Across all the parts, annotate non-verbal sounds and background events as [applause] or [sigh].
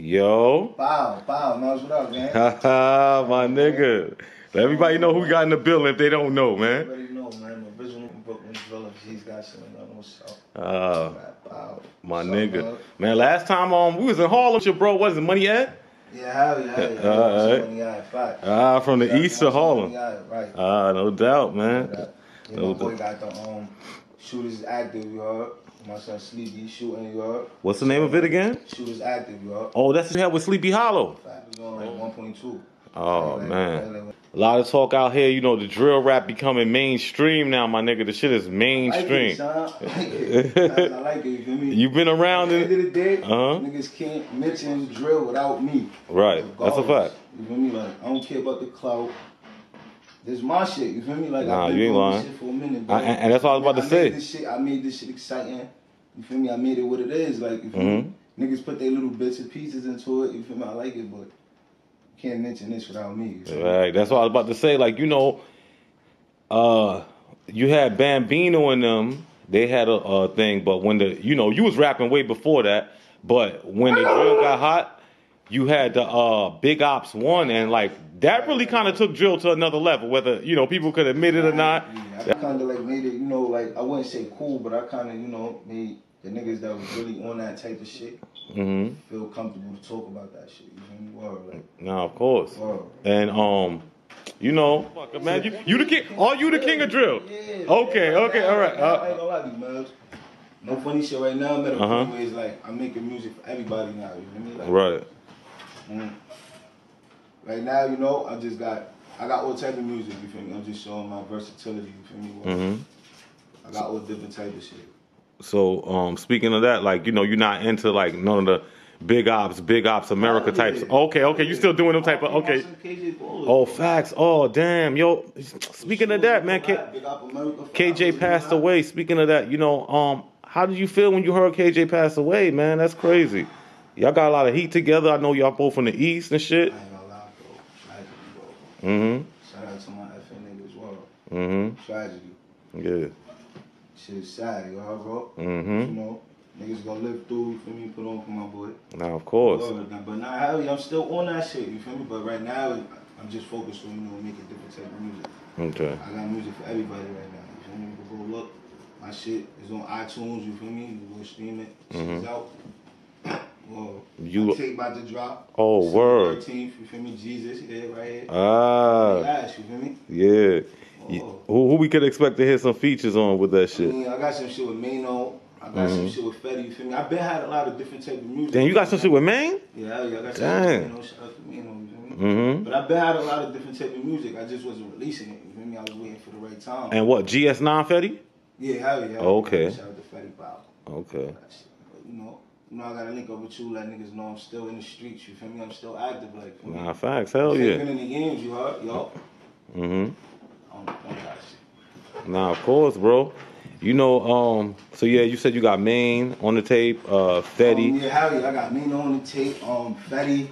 Yo. Bow, bow, Nels, what up, man? My nigga. Let everybody know who got in the building if they don't know, man. Everybody know, man. The original Brooklyn Village, he's got something on what's up. Uh, Bow. my up, nigga. man? Man, last time um we was in Harlem, your bro, it, Money at? Yeah, hell yeah, hell yeah. [laughs] All right. Money eye. Ah, from the east of Harlem. Right. Ah, no doubt, man. Yeah, No my boy doubt. got the um shooters active, you heard. My son Sleepy shooting, heard. What's the name of it again? Shooters active, heard. Oh, that's the hell with Sleepy Hallow. Fact, like 1.2. Oh Like, man. like, A lot of talk out here, you know, the drill rap becoming mainstream now, my nigga. The shit is I like it, mainstream. like it. [laughs] I like it, you feel me? You've been around At the end it. of the day, Uh-huh. niggas can't mention drill without me. Right. That's a fact. You feel me? Like, I don't care about the clout. This is my shit. You feel me? Like, Nah, I've been you ain't doing lying. this shit for a minute. I- and- and that's what I was about to I say. Made this shit, I made this shit exciting. You feel me? I made it what it is. Like, you feel? Mm-hmm. Niggas put their little bits and pieces into it. You feel me? I like it, but you can't mention this without me. You me? Right. That's what I was about to say. Like, you know, uh, you had Bambino and them. They had a, a thing, but when the you know you was rapping way before that. But when the drill got hot, you had the uh, Big Ops one, and like that really kind of took drill to another level. Whether you know people could admit it or not. Yeah, I kind of like made it, you know, like I wouldn't say cool, but I kind of, you know, made the niggas that was really on that type of shit hmm feel comfortable to talk about that shit. You? Word, like, Now, of course. word. And um, you know, fuck, man, you, you the king. Are you the king of drill? Yeah, Okay, man. okay, all right. I ain't Uh, gonna lie to you, man. No funny shit right now. I'm at a Uh-huh. point where it's like I'm making music for everybody now. You feel me? Like, right. Mm. Right now, you know, I just got I got all type of music. You feel me? I'm just showing my versatility. You feel me? hmm I got all different type of shit. So, um, speaking of that, like you know, you're not into like none of the big ops, big ops America Oh, types. Okay, okay, you still doing them type of okay. Oh, facts. Oh, damn, yo. Speaking of that, man, K- KJ passed away. Speaking of that, you know, um, how did you feel when you heard KJ pass away, man? That's crazy. Y'all got a lot of heat together. I know y'all both from the east and shit. I ain't gonna lie, bro. Tragedy, bro. Mm-hmm. Shout out to my FN niggas as well. Mm-hmm. Tragedy. Yeah. Shit sad, you heard, bro? Mm-hmm. You know, niggas gonna live through, you feel me? Put on for my boy. Now, of course. But now, hell I'm still on that shit, you feel me? But right now, I'm just focused on, you know, making different type of music. Okay. I got music for everybody right now, you feel me? Can go look. My shit is on iTunes, you feel me? You go stream it. Shit's out. Whoa. Mm-hmm. You- My tape about to drop. Oh, December word. 13th, you feel me? Jesus, yeah, right here. Ah, you feel me? yeah. Who, who we could expect to hear some features on with that I shit? mean, I got some shit with Mano. I got some shit with Fetty. You feel me? I've been had a lot of different type of music. Damn, you got some shit with Maine? Yeah, yeah, I got some shit with Mano. Shout out to Mano. You feel me? Mm-hmm. But I've been had a lot of different type of music. I just wasn't releasing it. You feel me? I was waiting for the right time. And what, GS9 Fetty? yeah, hell yeah. Okay. Shout out to Fetty Bow. Okay. You know, you know, I gotta link up with you, let niggas know I'm still in the streets. You feel me? I'm still active, like. me? Nah, facts. Hell Been yeah. in the games, you heard, yo. Mm-hmm. I got shit. Nah, of course, bro. You know, um, so yeah, you said you got Maine on the tape, uh, Um, Fetty. yeah, hell yeah. I got Mano on the tape. Um, Fetty.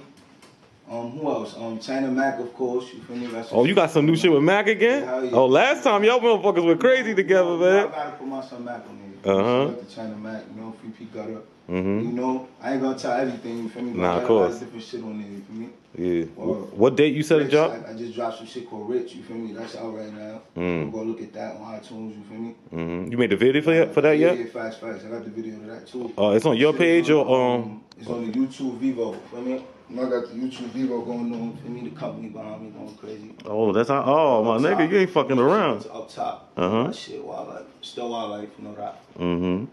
Um, who else? Um, China Mac, of course. You feel me? Got some Oh, you got some new shit with Mac again? Hell yeah. Oh, last time y'all motherfuckers were crazy together, I man. gotta put my son Mac on. Uh-huh. Shout out to China Mac, you know, Free P Gutter. Mm-hmm. You know, I ain't gonna tell everything, you feel me? But Nah, of got a lot course. different shit on there, you feel me? Yeah. Word. What date you said it dropped? I, I just dropped some shit called Rich, you feel me? That's out right now. Mm. Go look at that on iTunes, you feel me? Mm-hmm. You made the video for that, for that yeah, yet? Yeah, facts, facts. I got the video to that too. Uh, it's on your Shit page is or um? It's on the YouTube Vevo, feel me? You I got the YouTube Vevo going on, feel me? The company behind me going crazy. Oh, that's how. Oh, my Up nigga, top. you ain't fucking around. Up top. Uh-huh. Shit, wildlife. Still wildlife, you know that. Mm-hmm.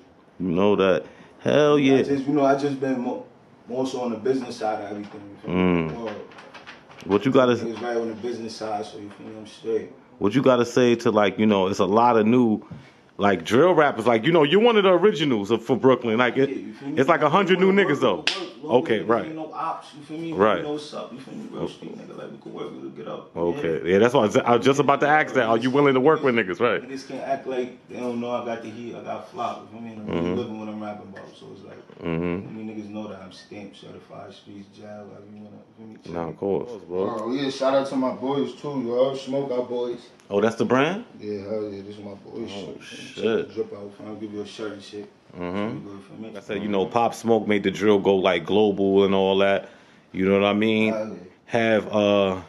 You know that. Hell I yeah. just, you know, I just been more, more so on the business side of everything. You Mm. What you gotta? It was right on the business side, so you feel me? I'm straight. What you gotta say to like you know? It's a lot of new. Like drill rappers, like you know, you're one of the originals of, for Brooklyn. Like it, Yeah, you feel me? it's like a hundred new niggas though. We wanna work. Okay, Long as right. Ain't no ops, you feel me? Right. We know what's up, you feel me? Real street nigga, like we could work, we could get up. Okay, yeah, that's why I was, I was just about to ask that. Are you willing to work with niggas, right? Niggas can't act like they don't know I got the heat, I got flop. You feel me? I'm really living what I'm rapping about. So it's like, Mm-hmm. I mean, niggas know that I'm stamped, certified, streets, jail, whatever you wanna, you feel me? Nah, of course, bro. Oh yeah, shout out to my boys too, yo. Smoke our boys. Oh, that's the brand. Yeah, hell yeah, this is my boys. Oh, shit. shit. Drip out, I'll give you a shirt and shit. You good for me? Like I said, you know, Pop Smoke made the drill go like global and all that. You know what I mean? Have uh,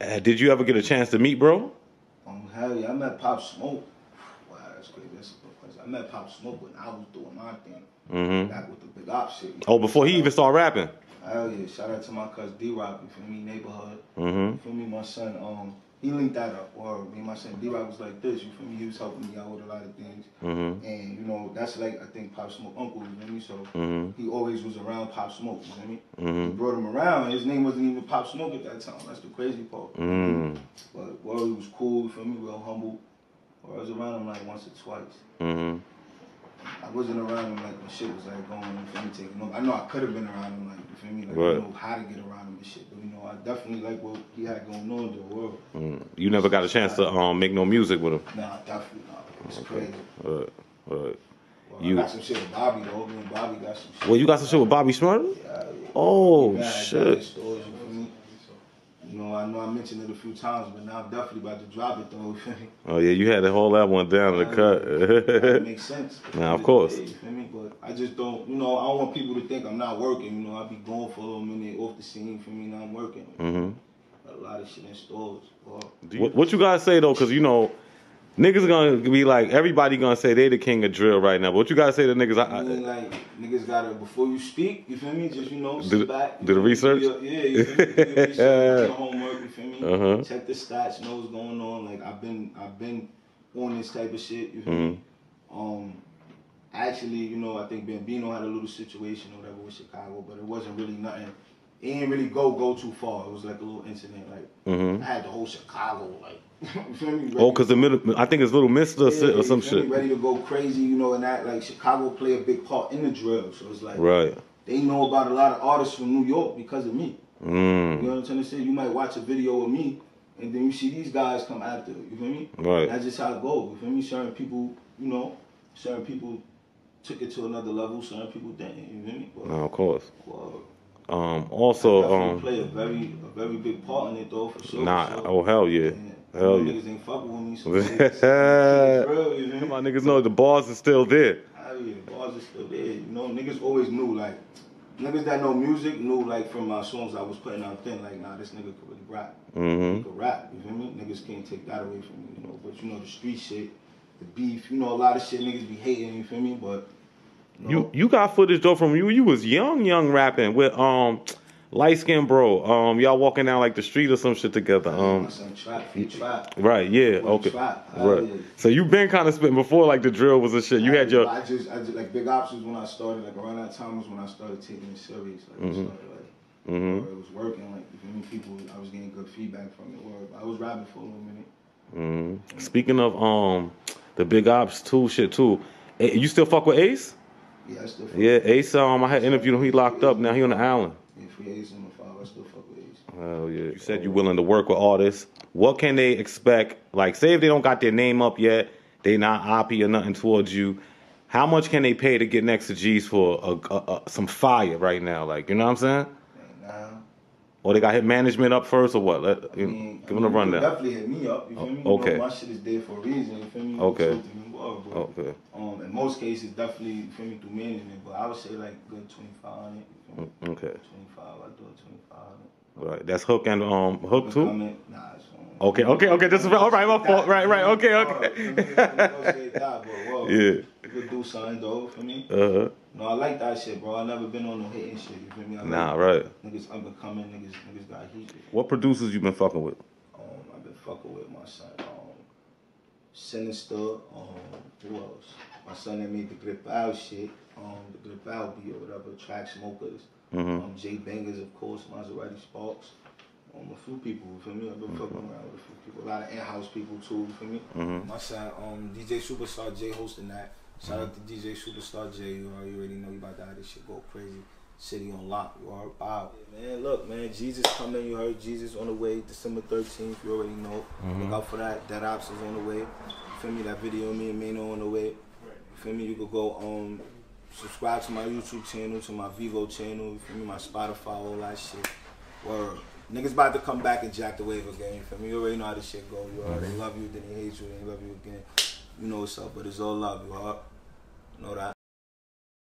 uh, did you ever get a chance to meet, bro? Um, hell yeah, I met Pop Smoke. Wow, that's crazy. That's a good question. I met Pop Smoke when I was doing my thing. Mm-hmm. Back with the big op shit. Oh, before he even started rapping. Hell yeah, shout out to my cousin D Rock, you feel me, neighborhood. Mm-hmm. You feel me, my son, um, he linked that up. Or me and my son D Rock was like this, you feel me? He was helping me out with a lot of things. Mm-hmm. And you know, that's like I think Pop Smoke uncle, you feel me? So Mhm. he always was around Pop Smoke, you feel me? Mhm. He brought him around, his name wasn't even Pop Smoke at that time. That's the crazy part. Mm. But Worry was cool, you feel me, real humble. Or I was around him like once or twice. Mm-hmm. I wasn't around him like when shit was like going, you feel me, taking over. I know I could have been around him like, you feel me, like Right. I know how to get around him and shit. But you know, I definitely like what he had going on in the world. Mm. You never got a chance to um make no music with him. Nah, definitely not. It's crazy. Right. Right. Well, You- I got some shit with Bobby though. Me and Bobby got some shit. Well, you got some shit with Bobby Shmurda? Yeah, yeah. Oh shit. his stores, you feel me? You know, I know I mentioned it a few times, but now I'm definitely about to drop it though. [laughs] You feel me? Oh yeah, you had to hold that one down in the cut. makes sense. [laughs] Nah, of course. You feel me? But I just don't, you know, I don't want people to think I'm not working. You know, I be going for a little minute off the scene for me, now I'm working. mm-hmm. A lot of shit in stores. What, what you gotta say though? Cause you know, niggas gonna be like everybody gonna say they the king of drill right now. But what you gotta say to niggas? I I, mean, like niggas gotta before you speak. You feel me? Just you know, Do sit back. do the research? your- yeah, you feel me? [laughs] Do your research, do your homework. You feel me? Uh-huh. Check the stats. Know what's going on. Like I've been, I've been on this type of shit. You feel Mm-hmm. me? Um, actually, you know, I think Bambino had a little situation or whatever with Chicago, but it wasn't really nothing. It didn't really go go too far. It was like a little incident. Like mm-hmm. I had the whole Chicago like. [laughs] you feel me? oh, cause the middle, I think it's Little Mister or, Yeah, or some you feel me? shit. Ready to go crazy, you know, and that like Chicago play a big part in the drill. So it's like Right. they know about a lot of artists from New York because of me. You Mm. know what I'm trying to say? You might watch a video of me, and then you see these guys come after. You feel me? Right. That's just how it goes. You feel me? Certain people, you know, certain people took it to another level. Certain people didn't. You feel me? But, No, of course. well, Um. Also, um. play a very, a very big part in it though, for sure. Nah. for sure. Oh hell yeah. Yeah. Hell yeah. Niggas ain't fucking with me. So [laughs] real, you? Come on, niggas know the bars is still there. Hell yeah, bars are still there. You know, niggas always knew like niggas that know music knew like from my songs I was putting out then, like, nah, this nigga could really rap. Mm-hmm. He could rap, you feel me? Niggas can't take that away from me, you know. But you know the street shit, the beef, you know, a lot of shit niggas be hating, you feel me? But you, You you got footage though from you. You was young, young rapping with um light skin bro. Um, y'all walking down like the street or some shit together. Um, son trap, trap. right, yeah, okay, right. So you've been kind of spitting before like the drill was a shit. You had your I just, I just like big options when I started. Like around that time was when I started taking it serious. Like I started like, Mhm. it was working. Like feel? People, I was getting good feedback from it. Or I was rapping for a little minute. Mhm. Speaking of um the big ops too, shit too. Eh, You still fuck with Ace? Yeah, I still fuck Yeah, Ace. Um, I had interviewed him. He locked up. Now he on the island. Yeah, free Ace on five. I still fuck with Ace. Oh yeah. You said you're willing to work with artists. What can they expect? Like, say if they don't got their name up yet, they not oppy or nothing towards you. How much can they pay to get next to G's for a, a, a, some fire right now? Like, you know what I'm saying? Like Or they got hit management up first, or what? Let, I you mean, give them mean, a you rundown. Definitely hit me up. You feel me? You okay. Know, my shit is there for a reason. You feel me? Okay. So, to but, Okay. Um, in most cases, definitely feel me through management. But I would say like good twenty five on it. Okay. Twenty five. I do it twenty five. Right. That's hook and um hook too. Comment, Nah, it's um, Okay. Okay. Okay. This is all right. My fault. Right. Right. Okay. Okay. Okay. Yeah. You could do something though for me. Uh huh. No, I like that shit, bro. I never been on no hitting shit. You feel me? I like Nah. Right. Niggas up and coming. Niggas, niggas got heat. What producers you been fucking with? Um, I've been fucking with my son. Sinister. Um, who else? My son that made the Grip Out shit. Um, the Grip Out beat or whatever. Track Smokers. Mhm. Um, Jay Bangers, of course. Maserati Sparks. Um, a few people. You feel me? I've been fucking around with a few people. A lot of in-house people too. You feel me? Mhm. My son, um, DJ Superstar Jay hosting that. Shout out to DJ Superstar Jay. You already, already know you about to have this shit go crazy. City on lock. You are wow. man, look, man, Jesus coming. You heard Jesus on the way. December 13th. You already know. Look out for that. That Ops is on the way. You feel me? That video of me and Mano on the way. You feel me? You could go um subscribe to my YouTube channel, to my Vevo channel. You feel me? My Spotify, all that shit. Word. Niggas about to come back and jack the wave again. You feel me? You already know how this shit go. You already love you, then they hate you, then they love you again. You know what's up, but it's all love. You heard? Know that?